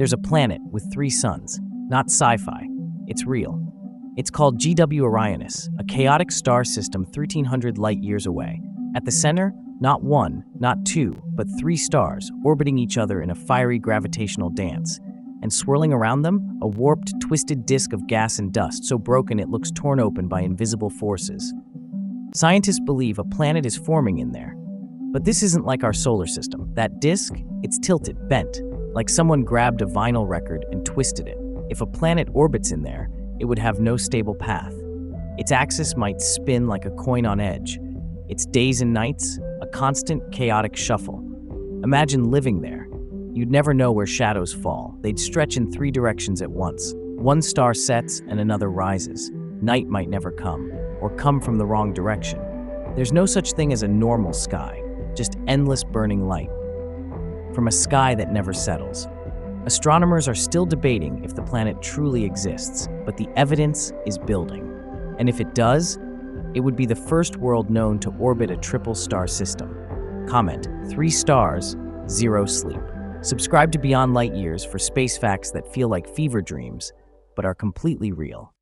There's a planet with three suns, not sci fi. It's real. It's called GW Orionis, a chaotic star system 1300 light years away. At the center, not one, not two, but three stars orbiting each other in a fiery gravitational dance. And swirling around them, a warped, twisted disk of gas and dust so broken it looks torn open by invisible forces. Scientists believe a planet is forming in there. But this isn't like our solar system. That disk, it's tilted, bent, like someone grabbed a vinyl record and twisted it. If a planet orbits in there, it would have no stable path. Its axis might spin like a coin on edge. Its days and nights, a constant, chaotic shuffle. Imagine living there. You'd never know where shadows fall. They'd stretch in three directions at once. One star sets and another rises. Night might never come, or come from the wrong direction. There's no such thing as a normal sky, just endless burning light. From a sky that never settles. Astronomers are still debating if the planet truly exists, but the evidence is building. And if it does, it would be the first world known to orbit a triple star system. Comment three stars, zero sleep. Subscribe to Beyond Light Years for space facts that feel like fever dreams, but are completely real.